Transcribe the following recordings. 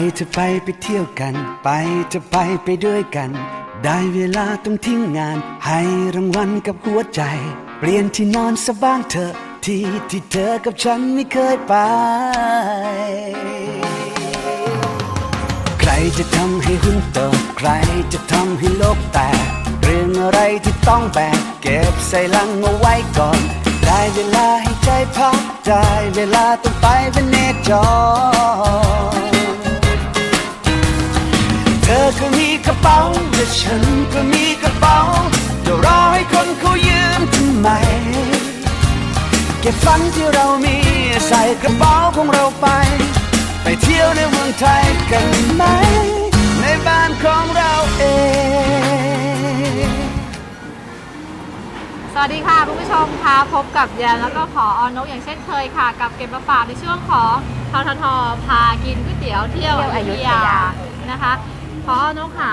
ไปจะไปไปเที่ยวกัน ไปจะไปไปด้วยกัน ได้เวลาต้องทิ้งงาน ให้รางวัลกับหัวใจ เปลี่ยนที่นอนสะบ้างเถอะที่ที่เธอกับฉันไม่เคยไป ใครจะทำให้หุ้นโตใครจะทำให้โลกแตกเรื่องอะไรที่ต้องแบกเก็บใส่ลังเอาไว้ก่อน ได้เวลาให้ใจพัก ได้เวลาต้องไปเป็นเนจร ธอก็มีกระเป๋าและฉันก็มีกระเป๋าจะรอให้คนเขายืมทำไม เก็บฝันที่เรามีใส่กระเป๋าของเราไป ไปเที่ยวในเมืองไทยกันไหม ในบ้านของเราเอง สวัสดีค่ะคุณผู้ชมคะพบกับแยมแล้วก็ขออนกอย่างเช่นเคยค่ะ กับเก็บมาฝากในช่วงของทททพากินก๋วยเตี๋ยวเที่ยวเที่ยวออยุยุธธยายานะคะ ขออนกขา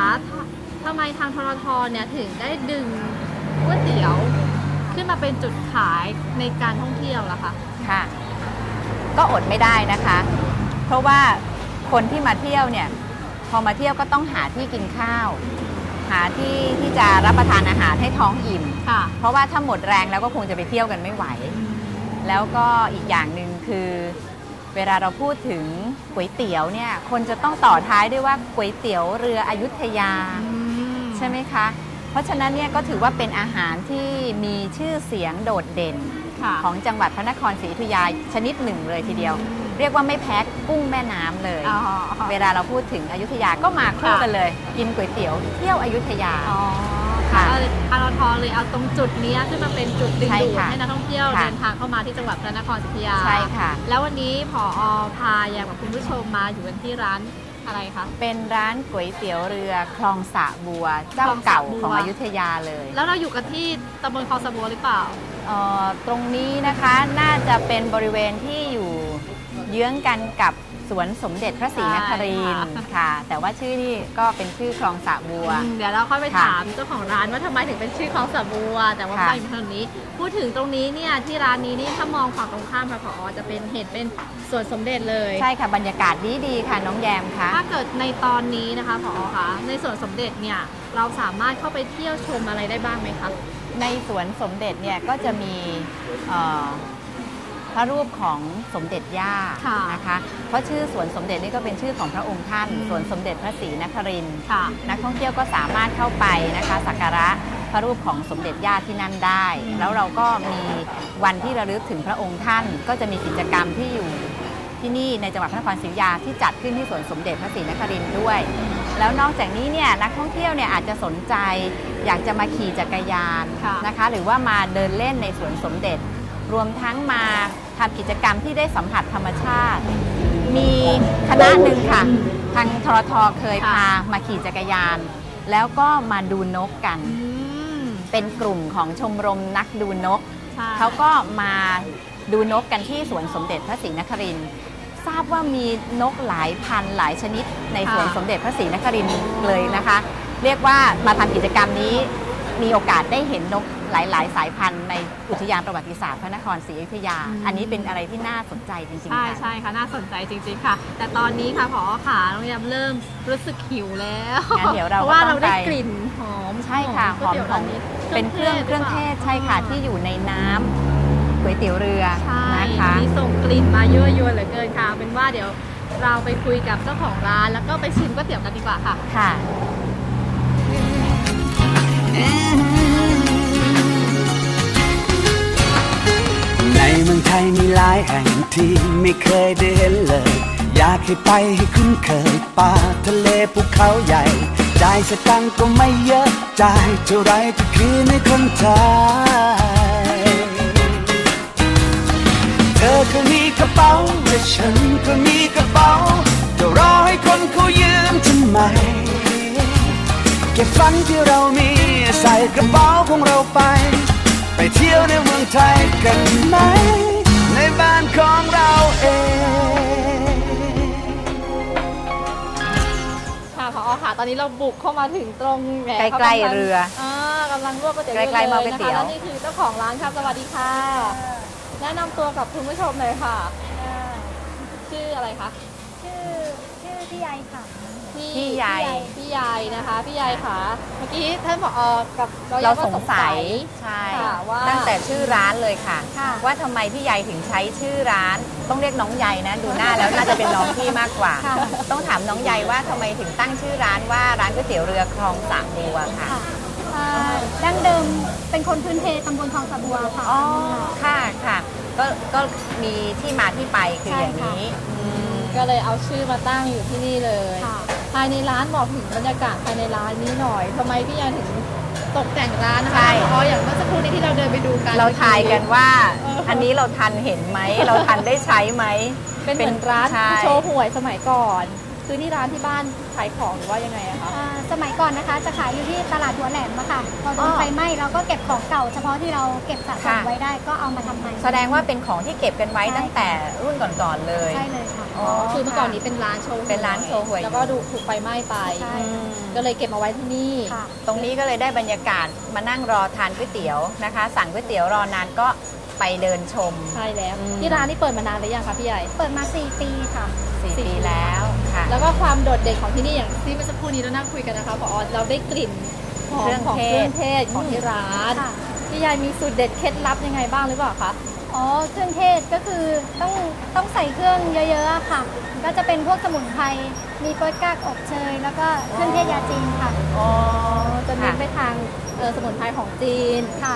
ทำไมทางทททเนี่ยถึงได้ดึงก๋วยเตี๋ยวขึ้นมาเป็นจุดขายในการท่องเที่ยวล่ะคะค่ะ ก็อดไม่ได้นะคะ เพราะว่าคนที่มาเที่ยวเนี่ยพอมาเที่ยวก็ต้องหาที่กินข้าว หาที่ที่จะรับประทานอาหารให้ท้องอิ่มค่ะเพราะว่าถ้าหมดแรงแล้วก็คงจะไปเที่ยวกันไม่ไหว แล้วก็อีกอย่างหนึ่งคือ เวลาเราพูดถึงก๋วยเตี๋ยวเนี่ย คนจะต้องต่อท้ายด้วยว่าก๋วยเตี๋ยวเรืออยุธยาใช่ไหมคะ เพราะฉะนั้นเนี่ยก็ถือว่าเป็นอาหารที่มีชื่อเสียงโดดเด่นค่ะของจังหวัดพระนครศรีอยุธยาชนิดหนึ่งเลยทีเดียว เรียกว่าไม่แพ้กุ้งแม่น้ำเลยอ๋อเวลาเราพูดถึงอยุธยาก็มาคู่ค่ะกันเลย กินก๋วยเตี๋ยวเที่ยวอยุธยา อ๋อค่ะค่ะทางททเลยเอาตรงจุดเนี้ยขึ้นมาเป็นจุดดึงใช่ดูดค่ะให้นักท่องเที่ยวค่ะเดินทางเข้ามาที่จังหวัดพระนครศรีอยุธยาใช่ค่ะ แล้ววันนี้ผอพาแยมกับคุณผู้ชมมาอยู่กันที่ร้านอะไรคะ เป็นร้านก๋วยเตี๋ยวเรือคลองสะบัว เจ้าเก่าของอยุธยาเลย แล้วเราอยู่กันที่ตำบลคลองสะบัวหรือเปล่าเอ่อตรงนี้นะคะน่าจะเป็นบริเวณที่อยู่ เยื้องกันกับสวนสมเด็จพระศรีนครินทร์ใช่ค่ะค่ะ แต่ว่าชื่อนี่ก็เป็นชื่อคลองสะบัวอืมเดี๋ยวเราค่อยไปค่ะถามเจ้าของร้านว่าทำไมถึงเป็นชื่อคลองสะบัว แต่ว่าค่ะไปอยู่ทางนี้ พูดถึงตรงนี้เนี่ยที่ร้านนี้นี่ถ้ามองฝั่งตรงข้ามค่ะผอจะเป็นเห็นเป็นสวนสมเด็จเลย ใช่ค่ะบรรยากาศดีดีๆค่ะน้องแยมค่ะ ถ้าเกิดในตอนนี้นะคะผอคะในสวนสมเด็จเนี่ยเราสามารถเข้าไปเที่ยวชมอะไรได้บ้างไหมคะในสวนสมเด็จเนี่ยก็จะมีเอ่อ พระรูปของสมเด็จย่าค่ะนะคะ เพราะชื่อสวนสมเด็จนี่ก็เป็นชื่อของพระองค์ท่านอืมสวนสมเด็จพระศรีนครินทร์ค่ะ นักท่องเที่ยวก็สามารถเข้าไปนะคะสักการะพระรูปของสมเด็จย่าที่นั่นได้อืมแล้วเราก็มีวันที่ระลึกถึงพระองค์ท่าน ก็จะมีกิจกรรมที่อยู่ที่นี่ในจังหวัดพระนครศรีอยุธยาที่จัดขึ้นที่สวนสมเด็จพระศรีนครินทร์ด้วย แล้วนอกจากนี้เนี่ยนักท่องเที่ยวเนี่ยอาจจะสนใจ อยากจะมาขี่จักรยานค่ะนะคะ หรือว่ามาเดินเล่นในสวนสมเด็จ รวมทั้งมา ทำกิจกรรมที่ได้สัมผัสธรรมชาติ มีคณะหนึ่งค่ะ ทางทรทเคยค่ะพามาขี่จักรยาน แล้วก็มาดูนกกันอืมเป็นกลุ่มของชมรมนักดูนกใช่เขาก็มาดูนกกันที่สวนสมเด็จพระศรีนครินทร์ทราบว่ามีนกหลายพันหลายชนิดในสวนสมเด็จพระศรีนครินทร์เลยนะคะ เรียกว่ามาทำกิจกรรมนี้มีโอกาสได้เห็นนก หลาย ๆ สายพันธุ์ในอุทยานประวัติศาสตร์พระนครศรีอยุธยา อันนี้เป็นอะไรที่น่าสนใจจริงใช่ๆค่ะ ใช่ค่ะน่าสนใจจริง ๆ ค่ะ แต่ตอนนี้ค่ะผอขาโรงแรมเริ่มรู้สึกหิวแล้วงั้นเดี๋ยวเราเพราะว่าก็ต้เราองได้ไปกลิ่นหอมใช่ค่ะหอมก๋วยขตี๋ยวองร้านนี้ เป็นเครื่องเครื่องเทศใช่ค่ะที่อยู่ในน้ำก๋วยเตี๋ยวเรือใช่นะคะ มีส่งกลิ่นมายั่วยวนเหลือเกินค่ะเป็นว่าเดี๋ยวเราไปคุยกับเจ้าของร้าน แล้วก็ไปชิมก๋วยเตี๋ยวกันดีกว่าค่ะ ค่ะใเมืองไทยมีหลายแห่งที่ไม่เคยได้เห็นเลย อยากให้ไปให้คุ้นเคยป่าทะเลภูเขาใหญ่จ่ายสตังก็ไม่เยอะจ่ายเท่าไรก็คืนให้คนไทย เธอก็มีกระเป๋าและฉันก็มีกระเป๋าจะรอให้คนเขายืมทำไม เก็บฝันที่เรามีใส่กระเป๋าของเราไป เที่ยวในเมืองไทยกันไหม ในบ้านของเราเอง ค่ะผอค่ะ ตอนนี้เราบุกเข้ามาถึงตรงแหมใกล้ๆเรืออ่ากำลังลวกก๋วยเตี๋ยวใกล้ๆหม้อเลก๋วยเตี๋ยว นะคะแล้วนี่คือเจ้าของร้านครับสวัสดีค่ะ แนะนำตัวกับคุณผู้ชมหน่อยค่ะ ชื่ออะไรคะชชื่อชื่อพี่ใยค่ะ พี่ใหญ่ พี่ใหญ่นะคะ พี่ใหญ่ค่ะ เมื่อกี้ท่านผอกับเราก็สงสัยใช่ค่ะว่า ตั้งแต่ชื่อร้านเลยค่ะ ค่ะว่าทำไมพี่ใหญ่ถึงใช้ชื่อร้าน ต้องเรียกน้องใหญ่นะ ดูหน้าแล้วน่าจะเป็นน้องพี่มากกว่า ค่ะ ต้องถามน้องใหญ่ว่าทำไมถึงตั้งชื่อร้านว่าร้านก๋วยเตี๋ยวเรือคลองสระบัวค่ะค่ะอ่าดั้งเดิมเป็นคนพื้นเพตำบลคลองสะบัวค่ะ อ๋อค่ะค่ะก็ก็มีที่มาที่ไปคือใช่อย่างค่ะนี้อืม ก็เลยเอาชื่อมาตั้งอยู่ที่นี่เลย ค่ะ ภายในร้านบอกถึงบรรยากาศภายในร้านนี้หน่อยทำไมพี่ใหญ่ถึงตกแต่งร้านนะคะใช่อ๋ออย่างเมื่อสักครู่นี้ที่เราเดินไปดูกัน เราทายกันว่า เอออั อันนี้เราทันเห็นไหม เราทันได้ใช้ไหมเป็นเหมือนร้านใช่ โชว์หวยสมัยก่อน คือนี่ร้านที่บ้านขายของหรือว่ายังไงอะคะ อ่าสมัยก่อนนะคะจะขายอยู่ที่ตลาดหัวแหลมอะค่ะพอโดอ๋นอไฟไหม้เราก็เก็บของเก่า เฉพาะที่เราเก็บสะสมค่ะ ไว้ได้ก็เอามาทำใหม่ แสดงว่าเป็นของที่เก็บกันไว้ใช่ ตั้งแต่รุ่นก่อนๆเลย ใช่เลยค่ะ อ๋อ คือเมื่อก่อนนี้เป็นร้านโชว์หวยเป็นร้านโชว์หวย แล้วก็ดูถูกไฟไหม้ไป ใช่ อืมก็เลยเก็บมาไว้ที่นี่ ค่ะ ตรงนี้ก็เลยได้บรรยากาศมานั่งรอทานก๋วยเตี๋ยวนะคะ สั่งก๋วยเตี๋ยวรอนานก็ ไปเดินชม ใช่แล้วอืมที่ร้านนี่เปิดมานานหรือยังคะพี่ใหญ่ เปิดมา 4 ปีค่ะสี่สี่ปีแล้วค่ะ แล้วก็ความโดดเด่นของที่นี่อย่างที่เมื่อสักครู่นี้เรานั่งคุยกันนะคะพอเราได้กลิ่นหอเครื่มองของเทศเครื่องเทศของที่ร้านค่ะพี่ยายมีสูตรเด็ดเคล็ดลับยังไงบ้างหรือเปล่าคะ อ๋อเครื่องเทศก็คือต้องต้องใส่เครื่องเยอะๆอะค่ะ ก็จะเป็นพวกสมุนไพรมีโป๊ยกากอบเชยแล้วก็เครื่องเทศยาจีนค่ะ อ๋อ จะเน้นไปทางเอ่อสมุนไพรของจีนค่ะ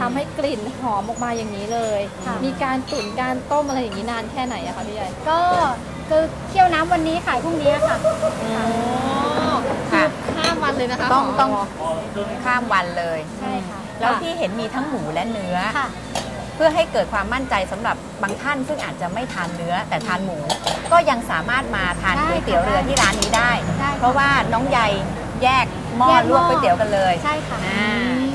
ทำให้กลิ่นหอมออกมาอย่างนี้เลย ค่ะ มีการตุ๋นการต้มอะไรอย่างนี้นานแค่ไหนอะคะพี่ยายก็คือเคี่ยวน้ำวันนี้ขายพรุ่งนี้ค่ะอ๋อค่ะ ข้ามวันเลยนะคะต้องผต้องข้ามวันเลย ใช่ค่ะแล้วที่เห็นมีทั้งหมูและเนื้อ ค่ะเพื่อให้เกิดความมั่นใจสำหรับบางท่าน ซึ่งอาจจะไม่ทานเนื้อแต่ทานหมู ก็ยังสามารถมาทานได้ก๋วยเตี๋ยวเรือค่ะที่ร้านนี้ได้ได้ค่ะเพราะว่าน้องใยแยกหม้อแยกหม้อลวกก๋วยเตี๋ยวกันเลยใช่ค่ะอ่า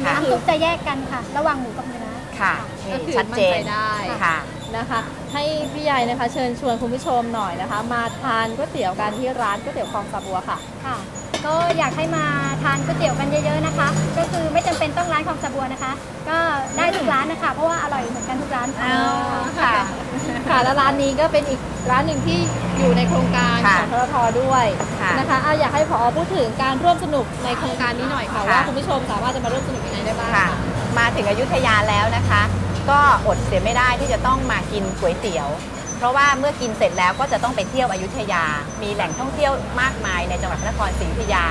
ค่ะน้ำซุปจะแยกกันค่ะ ระหว่างหมูกับเนื้อค่ะก็นี่คือชัดเจนมั่นใจได้ค่ะนะคะ ให้พี่ใหญ่นะคะ เชิญชวนคุณผู้ชมหน่อยนะคะ มาทานก๋วยเตี๋ยวกันที่ร้านก๋วยเตี๋ยวคลองสะบัวค่ะค่ะ ก็อยากให้มาทานก๋วยเตี๋ยวกันเยอะๆนะคะ ก็คือไม่จำเป็นต้องร้านของสะบัวนะคะ ก็ได้ทุกร้านนะคะ เพราะว่าอร่อยเหมือนกันทุกร้านค่ะอ๋อค่ะ ค่ะ แล้วร้านนี้ก็เป็นอีกร้านหนึ่งที่อยู่ในโครงการค่ะของทรทด้วยค่ะนะคะอะอยากให้ผอพูดถึงการร่วมสนุกในโครงการนี้หน่อยค่ะ ค่ะ ว่าคุณผู้ชมสามารถจะมาร่วมสนุกยังไงได้บ้าง ค่ะมาถึงอยุธยาแล้วนะคะ ก็อดเสียไม่ได้ที่จะต้องมากินก๋วยเตี๋ยวเพ ราะว่าเมื่อกินเสร็จแล้วก็จะต้องไปเที่ยวอยุธยา มีแหล่งท่องเที่ยวมากมายในจังหวัดพระนครศรีอยุธยา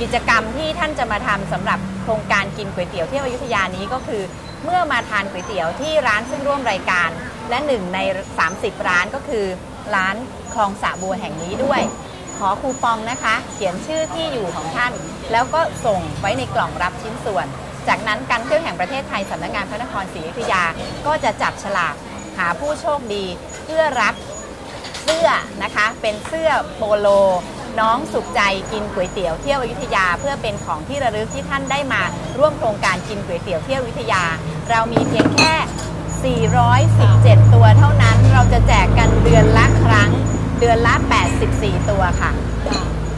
กิจกรรมที่ท่านจะมาทำสำหรับโครงการกินก๋วยเตี๋ยวเที่ยวอยุธยานี้ก็คือ เมื่อมาทานก๋วยเตี๋ยวที่ร้านซึ่งร่วมรายการ และหนึ่งใน 30 ร้านก็คือ ร้านคลองสะบัวแห่งนี้ด้วย ขอคูปองนะคะ เขียนชื่อที่อยู่ของท่าน แล้วก็ส่งไว้ในกล่องรับชิ้นส่วน จากนั้นการเที่ยวแห่งประเทศไทยสำนักงานพระนครศรีอยุธยาก็จะจับฉลากหาผู้โชคดี เพื่อรับเสื้อนะคะ เป็นเสื้อโปโล น้องสุขใจกินก๋วยเตี๋ยวเที่ยวอยุธยา เพื่อเป็นของที่ระลึกที่ท่านได้มาร่วมโครงการกินก๋วยเตี๋ยวเที่ยวอยุธยา เรามีเพียงแค่ 417 ตัวเท่านั้นเราจะแจกกันเดือนละครั้ง เดือนละ 84 ตัวค่ะ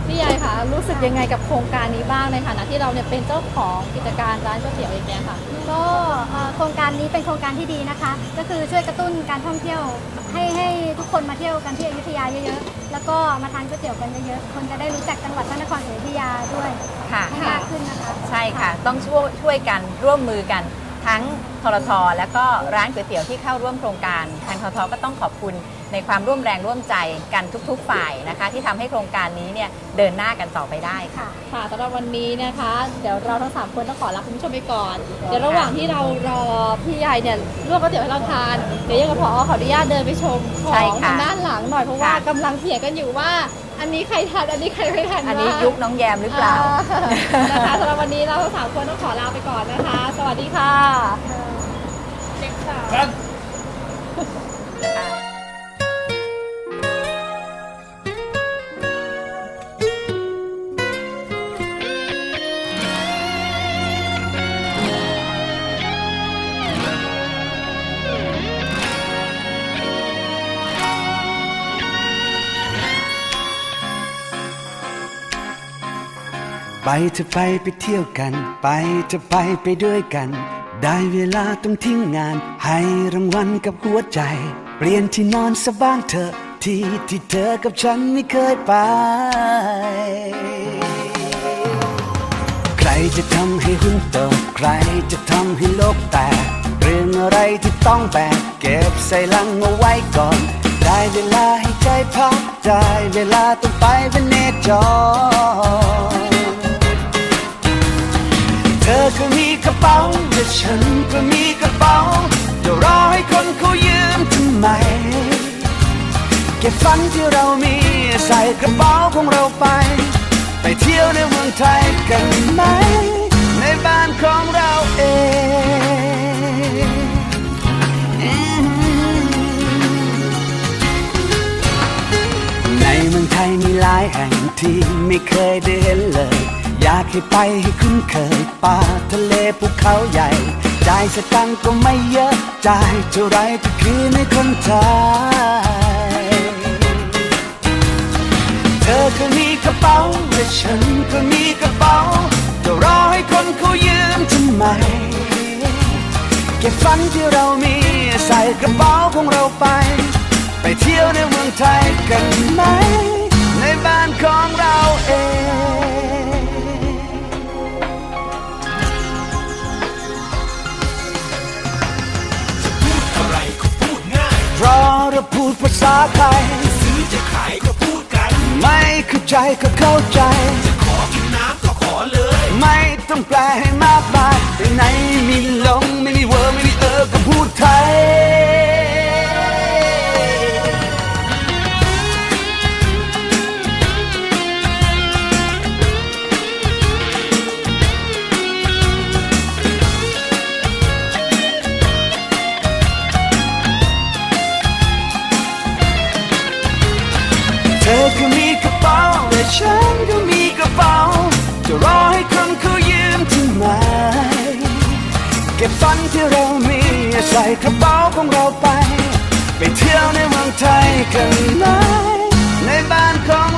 พี่ใหญ่คะรู้สึกยังไงกับโครงการนี้บ้างในฐานะที่เราเนี่ยเป็นเจ้าของกิจการร้านก๋วยเตี๋ยวอย่างเงี้ยค่ะก็เอ่อโครงการนี้เป็นโครงการที่ดีนะคะ ก็คือช่วยกระตุ้นการท่องเที่ยว ให้ให้ทุกคนมาเที่ยวกันที่อยุธยาเยอะๆ แล้วก็มาทานก๋วยเตี๋ยวกันเยอะๆ คนจะได้รู้จักจังหวัดพระนครศรีอยุธยาด้วยค่ะ ให้มากขึ้นนะคะ ใช่ค่ะ ต้องช่วยช่วยกันร่วมมือกันทั้งทรทแล้วก็ร้านก๋วยเตี๋ยวที่เข้าร่วมโครงการ ทางทรทก็ต้องขอบคุณ ในความร่วมแรงร่วมใจกันทุก ๆ ฝ่ายนะคะ ที่ทำให้โครงการนี้เนี่ยเดินหน้ากันต่อไปได้ค่ะค่ะ ค่ะสำหรับวันนี้นะคะ เดี๋ยวเราทั้งสามคนต้องขอลาคุณผู้ชมไปก่อน เดี๋ยวระหว่างที่เรารอพี่ใหญ่เนี่ยลวกก๋วยเตี๋ยวให้เราทาน เดี๋ยวยังกับพอขออนุญาตเดินไปชมขอใช่งค่ะ ทางด้านหลังหน่อยเพราะว่าค่ะกำลังเถียงกันอยู่ว่า อันนี้ใครทานอันนี้ใครไม่ทานอันนี้บ้าง ยุคน้องแยมหรือเปล่าอ่นะคะสำหรับวันนี้เราทั้งสามคนต้องขอลาไปก่อนนะคะ สวัสดีค่ะ ไปเธอไปไปเที่ยวกัน ไปเธอไปไปด้วยกัน ได้เวลาต้องทิ้งงาน ให้รางวัลกับหัวใจ เปลี่ยนที่นอนสบ้างเถอะที่ที่เธอกับฉันไม่เคยไป ใครจะทำให้หุ้นตกใครจะทำให้โลกแตกเรื่องอะไรที่ต้องแบกเก็บใส่ลังเอาไว้ก่อน ได้เวลาให้ใจพักได้เวลาต้องไปเวเนจร ธอก็มีกระเป๋าและฉันก็มีกระเป๋าจะรอให้คนเขายืมทำไม เก็บฝันที่เรามีใส่กระเป๋าของเราไป ไปเที่ยวในเมืองไทยกันไหม ในบ้านของเราเองในเมืองไทยมีหลายแห่งที่ไม่เคยได้เห็นเลย อยากให้ไปให้คุ้นเคยป่าทะเลภูเขาใหญ่ จ่ายสตังก็ไม่เยอะ จ่ายเท่าไรก็คือในคนไทย เธอก็มีกระเป๋าและฉันก็มีกระเป๋าจะรอให้คนเขายืมทำไม เก็บฝันที่เรามีใส่กระเป๋าของเราไป ไปเที่ยวในเมืองไทยกันไหม ในบ้านของเราเอง ภาษาไทยซื้อจะขายก็พูดกัน ไม่เข้าใจก็เข้าใจ จะขอกินน้ำก็ขอเลย ไม่ต้องแปลให้มากมายไปไหนไม่มีลงไม่ ฉันก็มีกระเป๋า จะรอให้คนเขายืมทำไม เก็บฝันที่เรามีใส่กระเป๋าของเราไป ไปเที่ยวในเมืองไทยกันไหมในบ้านของเราเอง